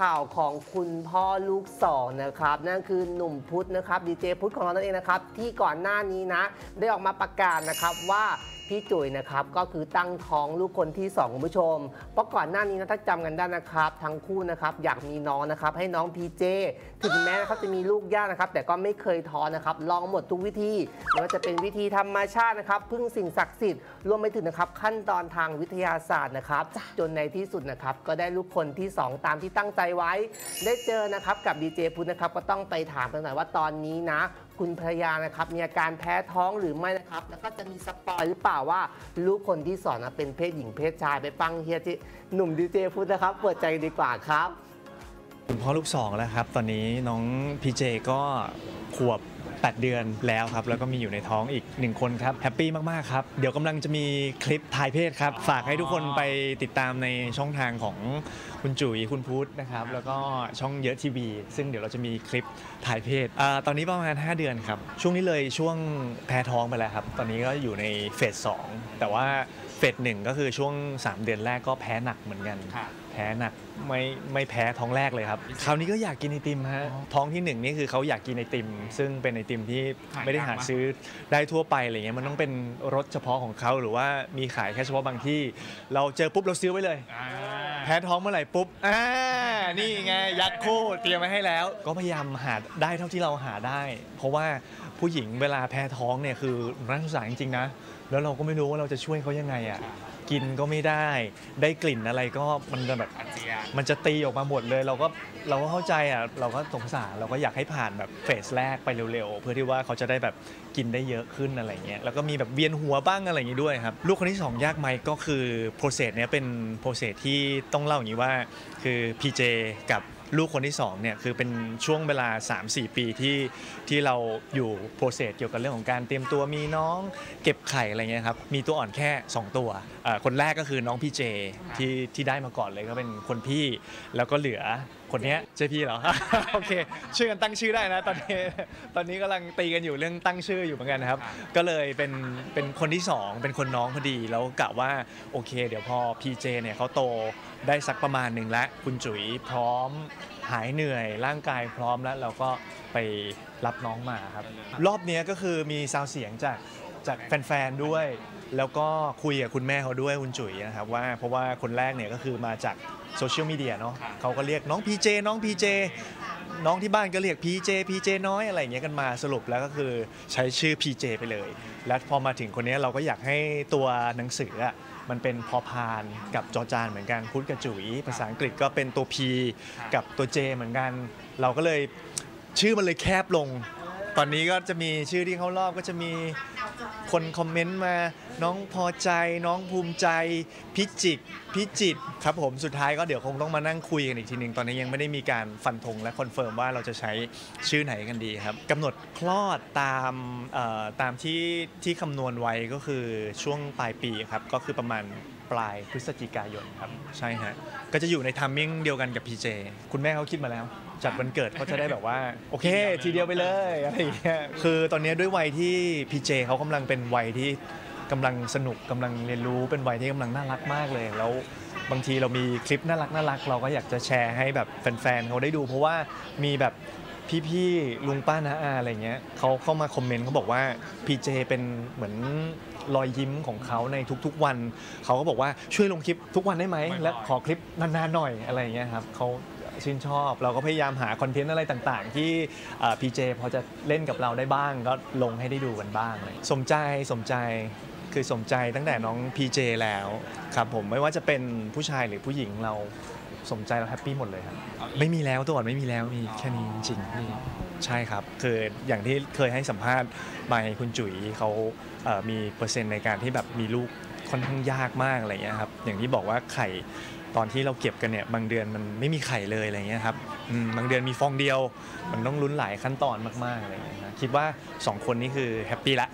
ข่าวของคุณพ่อลูกสองนะครับ นั่นคือหนุ่มพุทธนะครับดีเจพุทธของเรานั่นเองนะครับ ที่ก่อนหน้านี้นะ ได้ออกมาประกาศนะครับว่า พี่จุ๋ยนะครับก็คือตั้งท้องลูกคนที่สองคุณผู้ชม เพราะก่อนหน้านี้นะถ้าจำกันได้นะครับ ทั้งคู่นะครับอยากมีน้องนะครับให้น้องพีเจถึงแม้นะครับจะมีลูกยากนะครับแต่ก็ไม่เคยท้อนะครับลองหมดทุกวิธีไม่ว่าจะเป็นวิธีธรรมชาตินะครับพึ่งสิ่งศักดิ์สิทธิ์รวมไปถึงนะครับขั้นตอนทางวิทยาศาสตร์นะครับจนในที่สุดนะครับก็ได้ลูกคนที่ 2 ตามที่ตั้งใจไว้ ได้เจอนะครับกับดีเจพุทธนะครับก็ต้องไปถามกันหน่อยว่าตอนนี้นะ คุณภรรยานะครับ มีอาการแพ้ท้องหรือไม่นะครับ แล้วก็จะมีสปอยหรือเปล่าว่าลูกคนที่สองนะเป็นเพศหญิงเพศชายไปฟังเฮียที่หนุ่มดีเจพุทธนะครับ เปิดใจดีกว่าครับ คุณพ่อลูกสองแล้วครับ ตอนนี้น้องพีเจก็ขวบ 8 เดือนแล้วครับ แล้วก็มีอยู่ในท้องอีก 1 คนครับ แฮปปี้มาก ๆ ครับ เดี๋ยวกำลังจะมีคลิปทายเพศครับ ฝากให้ทุกคนไปติดตามในช่องทางของคุณจุ๋ยคุณพุทธนะครับ แล้วก็ช่องเยอะทีวี ซึ่งเดี๋ยวเราจะมีคลิปถ่ายเพศอาตอนนี้ประมาณ 5 เดือนครับ ช่วงนี้เลยช่วงแพ้ท้องไปแล้วครับ ตอนนี้ก็อยู่ในเฟสสองแต่ว่า เฟสหนึ่งก็คือช่วง 3 เดือนแรกก็แพ้หนักเหมือนกัน แพ้หนักไม่ไม่แพ้ท้องแรกเลยครับ คราวนี้ก็อยากกินไอติมฮะท้องที่หนึ่งนี่คือเขาอยากกินไอติม ซึ่งเป็นไอติมที่ไม่ได้หาซื้อได้ทั่วไปอะไรเงี้ยมันต้องเป็นรสเฉพาะของเขาหรือว่ามีขายแค่เฉพาะบางที่ เราเจอปุ๊บเราซื้อไว้เลยแพ้ท้องเมื่อไหร่ปุ๊บอ่านี่ไงยักษ์คู่เตรียมไว้ให้แล้ว ก็พยายามหาได้เท่าที่เราหาได้ เพราะว่าผู้หญิงเวลาแพ้ท้องเนี่ยคือน่าสงสารจริงๆนะ แล้วเราก็ไม่รู้ว่าเราจะช่วยเขายังไงอะ กินก็ไม่ได้ ได้กลิ่นอะไรก็มันจะแบบมันจะตีออกมาหมดเลย เราก็เราก็เข้าใจอะเราก็สงสารเราก็อยากให้ผ่านแบบ phase แรกไปเร็วๆ เพื่อที่ว่าเขาจะได้แบบกินได้เยอะขึ้นอะไรเงี้ยแล้วก็มีแบบเวียนหัวบ้างอะไรอย่างงี้ด้วยครับลูกคนที่สองยากไหมก็คือ process เนี้ยเป็น process ที่ต้องเล่าอย่างนี้ว่าคือ PJ กับ ลูกคนที่2เนี่ยคือเป็นช่วงเวลา 3-4 ปีที่ที่เราอยู่ process เกี่ยวกับเรื่องของการเตรียมตัวมีน้องเก็บไข่อะไรเงี้ยครับมีตัวอ่อนแค่ 2 ตัวคนแรกก็คือน้อง PJที่ที่ได้มาก่อนเลยก็เป็นคนพี่แล้วก็เหลือ คนเนี้ยเจพี่เหรอโอเคช่วยกันตั้งชื่อได้นะ ตอนนี้ตอนนี้กำลังตีกันอยู่เรื่องตั้งชื่ออยู่เหมือนกันนะครับ ก็เลยเป็นเป็นคนที่สองเป็นคนน้องพอดีแล้วกะว่าโอเค เดี๋ยวพอ PJ เนี่ยเขาโตได้สักประมาณหนึ่งแล้วคุณจุ๋ยพร้อมหายเหนื่อย ร่างกายพร้อมแล้วเราก็ไปรับน้องมาครับ รอบเนี้ยก็คือมีซาวเสียงจาก จากแฟนๆด้วย แล้วก็คุยกับคุณแม่เขาด้วยคุณจุ๋ยนะครับว่าเพราะว่าคนแรกเนี่ยก็คือมาจากโซเชียลมีเดียเนาะเขาก็เรียกน้องพีเจน้องพีเจน้องที่บ้านก็เรียกพีเจพีเจน้อยอะไรอย่างเงี้ยกันมาสรุปแล้วก็คือใช้ชื่อพีเจไปเลย และพอมาถึงคนเนี้ยเราก็อยากให้ตัวหนังสืออะมันเป็นพอพานกับจอจานเหมือนกันพุทธกับจุ๋ยภาษาอังกฤษก็เป็นตัว P กับตัว J เหมือนกัน เราก็เลยชื่อมันเลยแคบลง ตอนนี้ก็จะมีชื่อที่เขารอบก็จะมี คน comment มาน้องพอใจน้องภูมิใจพิจิกพิจิตรครับผมสุดท้ายก็เดี๋ยวคงต้องมานั่งคุยกันอีกทีหนึ่งตอนนี้ยังไม่ได้มีการฟันธงและ confirm ว่าเราจะใช้ชื่อไหนกันดีครับกำหนดคลอดตามตามที่ที่คำนวณไว้ก็คือช่วงปลายปีครับก็คือประมาณ ปลายพฤศจิกายนครับ ใช่ฮะ ก็จะอยู่ในทัมมิ่งเดียวกันกับ PJ คุณแม่เขาคิดมาแล้ว จัดวันเกิดเขาจะได้แบบว่า โอเค ทีเดียวไปเลยอะไรอย่างเงี้ยคือตอนนี้ด้วยวัยที่ PJ เขากำลังเป็นวัยที่กำลังสนุกกำลังเรียนรู้เป็นวัยที่กำลังน่ารักมากเลยแล้วบางทีเรามีคลิปน่ารักน่ารักเราก็อยากจะแชร์ให้แบบแฟนๆเขาได้ดู เพราะว่ามีแบบ พี่ๆลุงป้าน้าอาอะไรเงี้ยเขาเข้ามาคอมเมนต์เขาบอกว่า PJ เป็นเหมือนรอยยิ้มของเขาในทุกๆวัน เขาก็บอกว่าช่วยลงคลิปทุกวันได้ไหม และขอคลิปนานๆหน่อยอะไรอย่างเงี้ยครับเขาชื่นชอบ เราก็พยายามหาคอนเทนต์อะไรต่างๆ ที่พีเจพอจะเล่นกับเราได้บ้าง ก็ลงให้ได้ดูกันบ้างเลยสมใจสมใจคือสมใจตั้งแต่น้อง PJ แล้วครับผมไม่ว่าจะเป็นผู้ชายหรือผู้หญิงเรา สมใจเราแฮปปี้หมดเลยครับไม่มีแล้วตัวอ่อนไม่มีแล้วมีแค่นี้จริงๆใช่ครับคืออย่างที่เคยให้สัมภาษณ์ไปคุณจุ๋ยเขาเอ่อมีเปอร์เซ็นต์ในการที่แบบมีลูกค่อนข้างยากมากอะไรเงี้ยครับอย่างที่บอกว่าไข่ตอนที่เราเก็บกันเนี่ยบางเดือนมันไม่มีไข่เลยอะไรเงี้ยครับอืมบางเดือนมีฟองเดียว มันต้องลุ้นหลายขั้นตอนมากๆอะไรเงี้ยนะคิดว่า 2 คนนี้คือแฮปปี้ละ